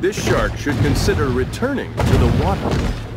This shark should consider returning to the water.